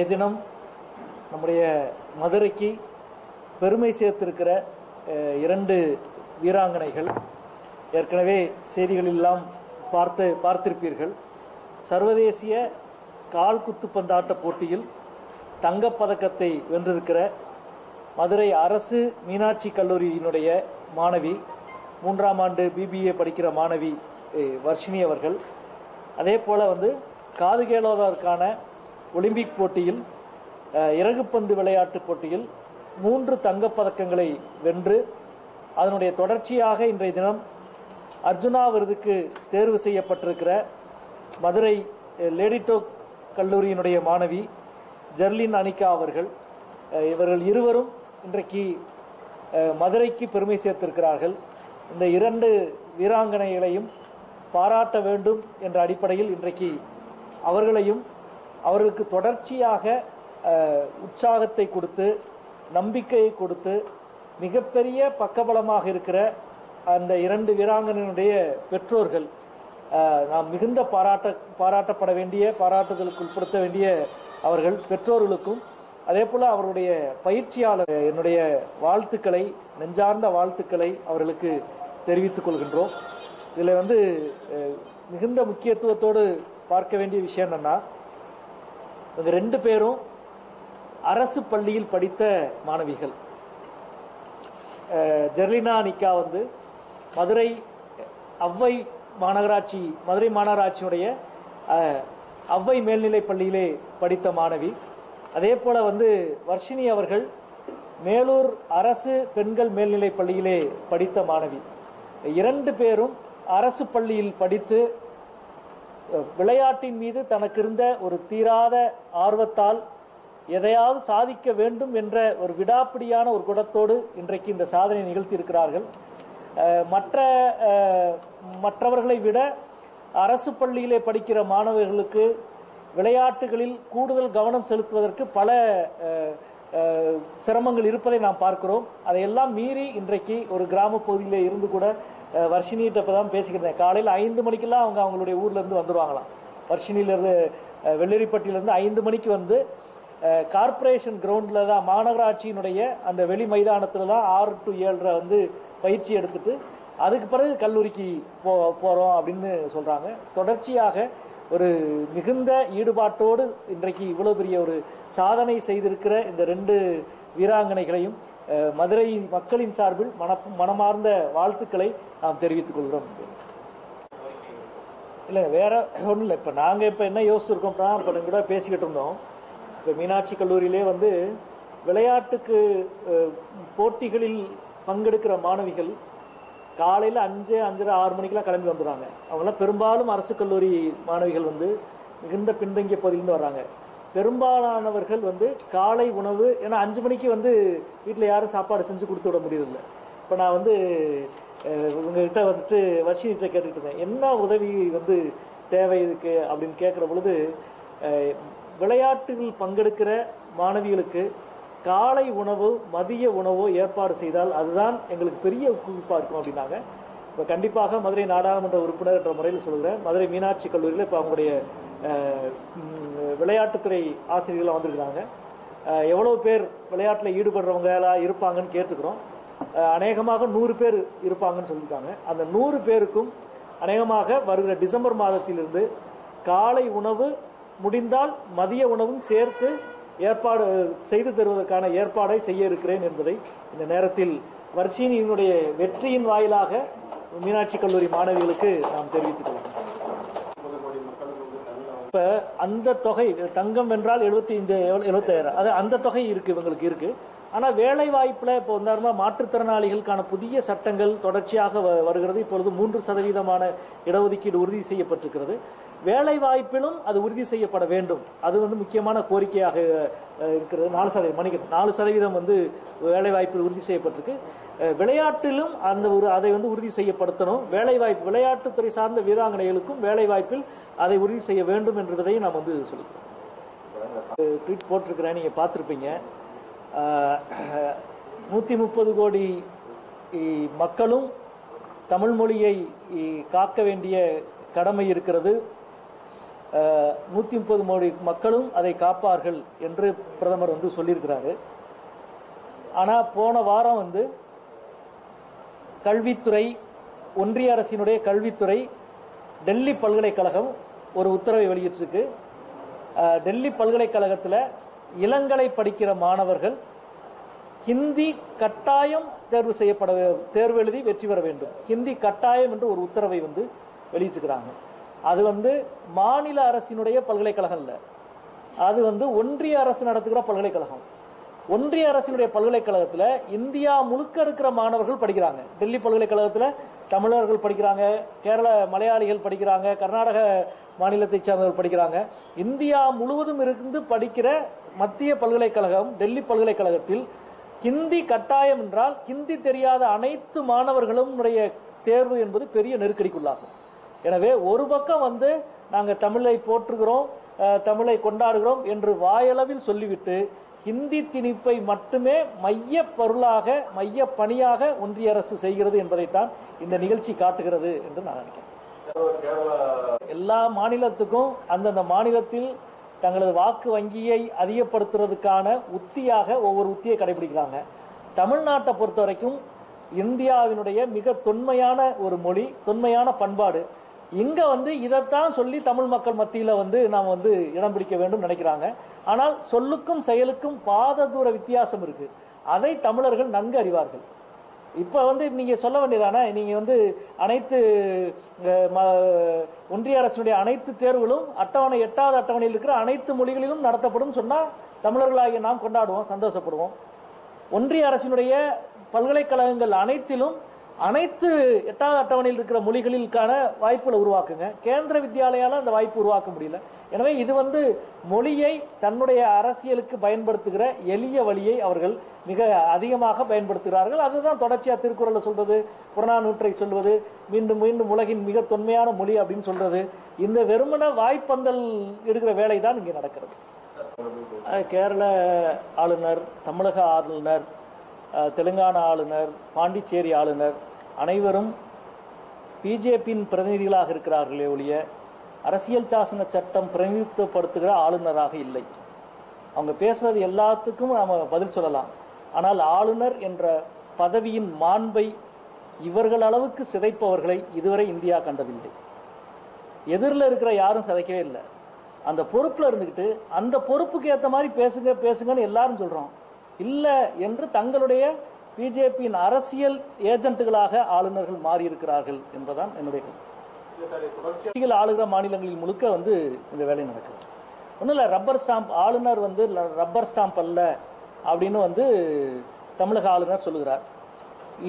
இன்றைய தினம் நம்முடைய மதுரைக்கு பெருமை சேர்த்திருக்கிற இரண்டு வீராங்கனைகள். ஏற்கனவே செய்திகளெல்லாம் பார்த்து பார்த்திருப்பீர்கள். சர்வதேசிய கால் குத்துப்பந்தாட்ட போட்டியில் தங்கப்பதக்கத்தை வென்றிருக்கிற மதுரை அரசு மீனாட்சி கல்லூரியினுடைய மாணவி மூன்றாம் ஆண்டு பிபிஏ படிக்கிற மாணவி வர்ஷினி அவர்கள். அதே போல் வந்து காது கேளாதோருக்கான ஒலிம்பிக் போட்டியில் இறகுப்பந்து விளையாட்டுப் போட்டியில் மூன்று தங்கப்பதக்கங்களை வென்று அதனுடைய தொடர்ச்சியாக இன்றைய தினம் அர்ஜுனா விருதுக்கு தேர்வு செய்யப்பட்டிருக்கிற மதுரை அஹ், லேடிடோ கல்லூரியினுடைய மாணவி ஜெர்லின் அனிகா அவர்கள். இவர்கள் இருவரும் இன்றைக்கு மதுரைக்கு பெருமை சேர்த்திருக்கிறார்கள். இந்த இரண்டு வீராங்கனைகளையும் பாராட்ட வேண்டும் என்ற அடிப்படையில் இன்றைக்கு அவர்களையும் அவர்களுக்கு தொடர்ச்சியாக உற்சாகத்தை கொடுத்து நம்பிக்கையை கொடுத்து மிகப்பெரிய பக்கபலமாக இருக்கிற அந்த இரண்டு வீராங்கனையினுடைய பெற்றோர்கள் நாம் மிகுந்த பாராட்ட பாராட்டப்பட வேண்டிய பாராட்டுதலுக்கு உட்படுத்த வேண்டிய அவர்கள் பெற்றோர்களுக்கும் அதே போல் அவருடைய பயிற்சியாளர் என்னுடைய வாழ்த்துக்களை நெஞ்சார்ந்த வாழ்த்துக்களை அவர்களுக்கு தெரிவித்துக் கொள்கின்றோம். இதில் வந்து மிகுந்த முக்கியத்துவத்தோடு பார்க்க வேண்டிய விஷயம் என்னென்னா இவங்க ரெண்டு பேரும் அரசு பள்ளியில் படித்த மாணவிகள். ஜெர்லினா நிக்கா வந்து மதுரை அவ்வை மாநகராட்சி மதுரை மாநகராட்சியுடைய அவ்வை மேல்நிலை பள்ளியிலே படித்த மாணவி. அதே போல் வந்து வர்ஷினி அவர்கள் மேலூர் அரசு பெண்கள் மேல்நிலை பள்ளியிலே படித்த மாணவி. இரண்டு பேரும் அரசு பள்ளியில் படித்து விளையாட்டின் மீது தனக்கு இருந்த ஒரு தீராத ஆர்வத்தால் எதையாவது சாதிக்க வேண்டும் என்ற ஒரு விடாப்பிடியான ஒரு குணத்தோடு இன்றைக்கு இந்த சாதனை நிகழ்த்தியிருக்கிறார்கள். மற்ற மற்றவர்களை விட அரசு பள்ளியிலே படிக்கிற மாணவர்களுக்கு விளையாட்டுகளில் கூடுதல் கவனம் செலுத்துவதற்கு பல சிரமங்கள் இருப்பதை நாம் பார்க்கிறோம். அதையெல்லாம் மீறி இன்றைக்கு ஒரு கிராம பகுதியிலே இருந்து கூட வர்ஷினிகிட்ட இப்போ தான் பேசிக்கிறேன் காலையில் ஐந்து மணிக்கெல்லாம் அவங்க அவங்களுடைய ஊர்லேருந்து வந்துடுவாங்களாம் வர்ஷினியிலேருந்து வெள்ளரிப்பட்டியிலேருந்து ஐந்து மணிக்கு வந்து கார்ப்பரேஷன் கிரவுண்டில் தான் மாநகராட்சியினுடைய அந்த வெளி மைதானத்தில் தான் ஆறு டு ஏழரை வந்து பயிற்சி எடுத்துட்டு அதுக்கு பிறகு கல்லூரிக்கு போ போகிறோம் அப்படின்னு சொல்கிறாங்க தொடர்ச்சியாக ஒரு மிகுந்த ஈடுபாட்டோடு இன்றைக்கு இவ்வளோ பெரிய ஒரு சாதனை செய்திருக்கிற இந்த ரெண்டு வீராங்கனைகளையும் மதுரை மக்களின் சார்பில் மன மனமார்ந்த வாழ்த்துக்களை நாம் தெரிவித்துக் கொள்கிறோம். இல்லை வேற ஒன்றும் இல்லை. இப்போ நாங்கள் இப்போ என்ன யோசிச்சிருக்கோம்னா இப்போ கூட பேசிக்கிட்டு இருந்தோம். இப்போ மீனாட்சி கல்லூரியிலே வந்து விளையாட்டுக்கு போட்டிகளில் பங்கெடுக்கிற மாணவிகள் காலையில் அஞ்சு அஞ்சரை ஆறு மணிக்கெலாம் கிளம்பி வந்துடுறாங்க. அவங்களாம் பெரும்பாலும் அரசு கல்லூரி மாணவிகள் வந்து மிகுந்த பின்தங்கிய பகுதியிலேருந்து வர்றாங்க. பெரும்பாலானவர்கள் வந்து காலை உணவு ஏன்னா அஞ்சு மணிக்கு வந்து வீட்டில் யாரும் சாப்பாடு செஞ்சு கொடுத்து விட முடியறதில்ல. இப்போ நான் வந்து அஹ், உங்ககிட்ட வந்துட்டு வர்ஷினிகிட்ட கேட்டுக்கிட்டு இருந்தேன். என்ன உதவி வந்து தேவை இதுக்கு? அப்படின்னு கேட்குற பொழுது விளையாட்டுகள் பங்கெடுக்கிற மாணவிகளுக்கு காலை உணவு மதிய உணவோ ஏற்பாடு செய்தால் அதுதான் எங்களுக்கு பெரிய குறிப்பாக இருக்கும் அப்படின்னாங்க. இப்போ கண்டிப்பாக மதுரை நாடாளுமன்ற உறுப்பினர் என்ற முறையில் சொல்கிறேன் மதுரை மீனாட்சி கல்லூரியில் இப்போ அவங்களுடைய விளையாட்டுத்துறை ஆசிரியர்களாக வந்திருக்கிறாங்க. எவ்வளோ பேர் விளையாட்டில் ஈடுபடுறவங்களா இருப்பாங்கன்னு கேட்டுக்கிறோம். அநேகமாக நூறு பேர் இருப்பாங்கன்னு சொல்லியிருக்காங்க. அந்த நூறு பேருக்கும் அநேகமாக வருகிற டிசம்பர் மாதத்திலிருந்து காலை உணவு முடிந்தால் மதிய உணவும் சேர்த்து ஏற்பாடு செய்து தருவதற்கான ஏற்பாடை செய்ய இருக்கிறேன் என்பதை இந்த நேரத்தில் வர்ஷினியினுடைய வெற்றியின் வாயிலாக மீனாட்சி கல்லூரி மாணவிகளுக்கு நாம் தெரிவித்துக் கொள்கிறோம். இப்போ அந்த தொகை தங்கம் வென்றால் எழுபத்தி இந்த எழுபத்தாயிரம். அது அந்த தொகை இருக்கு இவங்களுக்கு இருக்கு. ஆனால் வேலை வாய்ப்பில் இப்போ உதாரணமாக மாற்றுத்திறனாளிகளுக்கான புதிய சட்டங்கள் தொடர்ச்சியாக வ- வருகிறது. இப்பொழுது மூன்று சதவீதமான இடஒதுக்கீடு உறுதி செய்யப்பட்டிருக்கிறது. வேலை வாய்ப்பிலும் அது உறுதி செய்யப்பட வேண்டும். அது வந்து முக்கியமான கோரிக்கையாக இருக்கிறது. நாலு சதவீதம் மணிக்கு நாலு சதவீதம் வந்து வேலை வாய்ப்பில் உறுதி செய்யப்பட்டிருக்கு. விளையாட்டிலும் அந்த ஒரு அதை வந்து உறுதி செய்யப்படுத்தணும். வேலை வாய்ப்பு விளையாட்டுத்துறை சார்ந்த வீராங்கனைகளுக்கும் வேலை வாய்ப்பில் அதை உறுதி செய்ய வேண்டும் என்பதையும் நாம் வந்து சொல்லிக்கிறோம். ட்வீட் போட்டிருக்கிறேன். நீங்கள் பார்த்துருப்பீங்க. நூற்றி முப்பது கோடி மக்களும் தமிழ் மொழியை காக்க வேண்டிய கடமை இருக்கிறது. நூற்றி முப்பது கோடி மக்களும் அதை காப்பார்கள் என்று பிரதமர் வந்து சொல்லியிருக்கிறாரு. ஆனால் போன வாரம் வந்து கல்வித்துறை ஒன்றிய அரசினுடைய கல்வித்துறை டெல்லி பல்கலைக்கழகம் ஒரு உத்தரவை வெளியிட்டிருக்கு. டெல்லி பல்கலைக்கழகத்தில் இளங்கலை படிக்கிற மாணவர்கள் ஹிந்தி கட்டாயம் தேர்வு செய்யப்பட தேர்வு எழுதி வெற்றி பெற வேண்டும். ஹிந்தி கட்டாயம் என்று ஒரு உத்தரவை வந்து வெளியிட்டிருக்கிறாங்க. அது வந்து மாநில அரசினுடைய பல்கலைக்கழகம் இல்லை அது வந்து ஒன்றிய அரசு நடத்துகிற பல்கலைக்கழகம். ஒன்றிய அரசினுடைய பல்கலைக்கழகத்தில் இந்தியா முழுக்க இருக்கிற மாணவர்கள் படிக்கிறாங்க. டெல்லி பல்கலைக்கழகத்தில் தமிழர்கள் படிக்கிறாங்க கேரள மலையாளிகள் படிக்கிறாங்க கர்நாடக மாநிலத்தைச் சேர்ந்தவர்கள் படிக்கிறாங்க. இந்தியா முழுவதும் இருந்து படிக்கிற மத்திய பல்கலைக்கழகம் டெல்லி பல்கலைக்கழகத்தில் ஹிந்தி கட்டாயம் என்றால் ஹிந்தி தெரியாத அனைத்து மாணவர்களும் தேர்வு என்பது பெரிய நெருக்கடிக்குள்ளாகும். எனவே ஒரு பக்கம் வந்து நாங்கள் தமிழை போற்றுகிறோம் தமிழை கொண்டாடுகிறோம் என்று வாயளவில் சொல்லிவிட்டு ஹிந்தி திணிப்பை மட்டுமே மைய பொருளாக மைய பணியாக ஒன்றிய அரசு செய்கிறது என்பதைத்தான் இந்த நிகழ்ச்சி காட்டுகிறது என்று நான் நினைக்கிறேன். எல்லா மாநிலத்துக்கும் அந்தந்த மாநிலத்தில் தங்களது வாக்கு வங்கியை அதிகப்படுத்துறதுக்கான உத்தியாக ஒவ்வொரு உத்தியை கடைபிடிக்கிறாங்க. தமிழ்நாட்டை பொறுத்த வரைக்கும் இந்தியாவினுடைய மிக தொன்மையான ஒரு மொழி தொன்மையான பண்பாடு. இங்க வந்து இதைத்தான் சொல்லி தமிழ் மக்கள் மத்தியில வந்து நாம் வந்து இடம் பிடிக்க வேண்டும் நினைக்கிறாங்க. ஆனால் சொல்லுக்கும் செயலுக்கும் பாத தூர வித்தியாசம் இருக்கு. அதை தமிழர்கள் நன்கு அறிவார்கள். இப்போ வந்து நீங்க சொல்ல வேண்டியதானே நீங்க வந்து அனைத்து ஒன்றிய அரசினுடைய அனைத்து தேர்வுகளும் அட்டவணை எட்டாவது அட்டவணையில் இருக்கிற அனைத்து மொழிகளிலும் நடத்தப்படும் சொன்னா தமிழர்களாகிய நாம் கொண்டாடுவோம் சந்தோஷப்படுவோம். ஒன்றிய அரசினுடைய பல்கலைக்கழகங்கள் அனைத்திலும் அனைத்து எட்டாவது அட்டவணையில் இருக்கிற மொழிகளிலுக்கான வாய்ப்புகளை உருவாக்குங்க. கேந்திர வித்யாலயால அந்த வாய்ப்பு உருவாக்க முடியல. எனவே இது வந்து மொழியை தன்னுடைய அரசியலுக்கு பயன்படுத்துகிற எளிய வழியை அவர்கள் மிக அதிகமாக பயன்படுத்துகிறார்கள். அதுதான் தொடர்ச்சியாக திருக்குறளை சொல்வது புறநானூற்றை சொல்வது மீண்டும் மீண்டும் உலகின் மிக தொன்மையான மொழி அப்படின்னு சொல்றது. இந்த வெறுமன வாய்ப்பந்தல் எடுக்கிற வேலை தான் இங்கே நடக்கிறது. கேரள ஆளுநர் தமிழக ஆளுநர் தெலுங்கானா ஆளுநர் பாண்டிச்சேரி ஆளுநர் அனைவரும் பிஜேபியின் பிரதிநிதிகளாக இருக்கிறார்களே ஒழிய அரசியல் சாசன சட்டம் பிரதிநிதித்துவப்படுத்துகிற ஆளுநராக இல்லை. அவங்க பேசுறது எல்லாத்துக்கும் நாம பதில் சொல்லலாம். ஆனால் ஆளுநர் என்ற பதவியின் மாண்பை இவர்கள் அளவுக்கு சிதைப்பவர்களை இதுவரை இந்தியா கண்டதில்லை. எதிரில் இருக்கிற யாரும் சிதைக்கவே இல்லை. அந்த பொறுப்பில் இருந்துக்கிட்டு அந்த பொறுப்புக்கு ஏற்ற மாதிரி பேசுங்க பேசுங்கன்னு எல்லாரும் சொல்கிறோம் இல்லை என்று தங்களுடைய பிஜேபியின் அரசியல் ஏஜென்ட்டுகளாக ஆளுநர்கள் மாறி இருக்கிறார்கள் என்பதுதான் என்னுடைய கருத்து. ஆளுகிற மாநிலங்களில் முழுக்க வந்து இந்த வேலை நடக்குது. ஒன்றும் இல்லை ரப்பர் ஸ்டாம்ப் ஆளுநர் வந்து ரப்பர் ஸ்டாம்ப் அல்ல அப்படின்னு வந்து தமிழக ஆளுநர் சொல்லுகிறார்.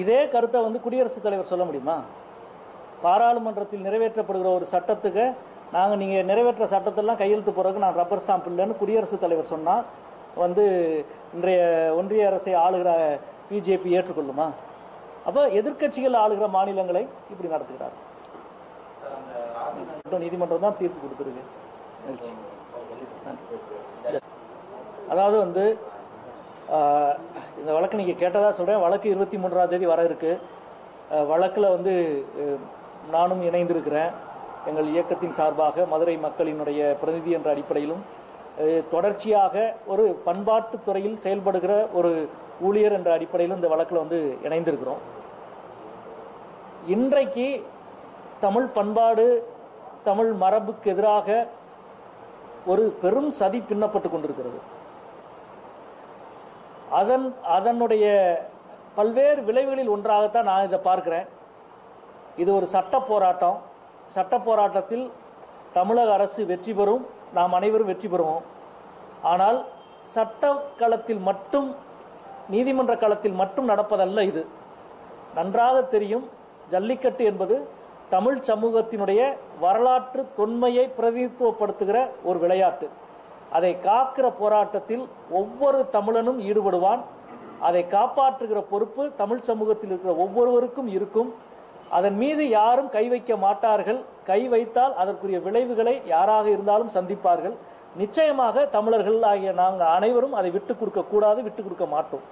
இதே கருத்தை வந்து குடியரசுத் தலைவர் சொல்ல முடியுமா? பாராளுமன்றத்தில் நிறைவேற்றப்படுகிற ஒரு சட்டத்துக்கு நாங்கள் நீங்கள் நிறைவேற்ற சட்டத்தெல்லாம் கையெழுத்து போறதுக்கு நான் ரப்பர் ஸ்டாம்ப் இல்லைன்னு குடியரசுத் தலைவர் சொன்னால் வந்து இன்றைய ஒன்றிய அரசை ஆளுகிற பிஜேபி ஏற்றுக்கொள்ளுமா? அப்போ எதிர்க்கட்சிகள் ஆளுகிற மாநிலங்களை இப்படி நடத்துகிறார். நீதிமன்றம் தான் தீர்ப்பு கொடுத்துருக்கு. அதாவது வந்து இந்த வழக்கு நீங்கள் கேட்டதா சொல்கிறேன் வழக்கு இருபத்தி மூன்றாம் தேதி வர இருக்கு. ஆஹ், வழக்குல வந்து நானும் இணைந்திருக்கிறேன். எங்கள் இயக்கத்தின் சார்பாக மதுரை மக்களினுடைய பிரதிநிதி என்ற அடிப்படையிலும் தொடர்ச்சியாக ஒரு பண்பாட்டுத் துறையில் செயல்படுகிற ஒரு ஊழியர் என்ற அடிப்படையில் இந்த வழக்கில் வந்து இணைந்திருக்கிறோம். இன்றைக்கு தமிழ் பண்பாடு தமிழ் மரபுக்கு எதிராக ஒரு பெரும் சதி பின்னப்பட்டு கொண்டிருக்கிறது. அதன் அதனுடைய பல்வேறு விளைவுகளில் ஒன்றாகத்தான் நான் இதை பார்க்கிறேன். இது ஒரு சட்ட போராட்டம். சட்ட போராட்டத்தில் தமிழக அரசு வெற்றி பெறும். நாம் அனைவரும் வெற்றி பெறுவோம். ஆனால் சட்ட களத்தில் மட்டும் நீதிமன்ற காலத்தில் மட்டும் நடப்பதல்ல இது. நன்றாக தெரியும் ஜல்லிக்கட்டு என்பது தமிழ் சமூகத்தினுடைய வரலாற்று தொன்மையை பிரதிநிதித்துவப்படுத்துகிற ஒரு விளையாட்டு. அதை காக்கிற போராட்டத்தில் ஒவ்வொரு தமிழனும் ஈடுபடுவான். அதை காப்பாற்றுகிற பொறுப்பு தமிழ் சமூகத்தில் இருக்கிற ஒவ்வொருவருக்கும் இருக்கும். அதன் மீது யாரும் கை வைக்க மாட்டார்கள். கை வைத்தால் அதற்குரிய விளைவுகளை யாராக இருந்தாலும் சந்திப்பார்கள். நிச்சயமாக தமிழர்கள் ஆகிய நாங்கள் அனைவரும் அதை விட்டு கொடுக்க கூடாது விட்டு கொடுக்க மாட்டோம்.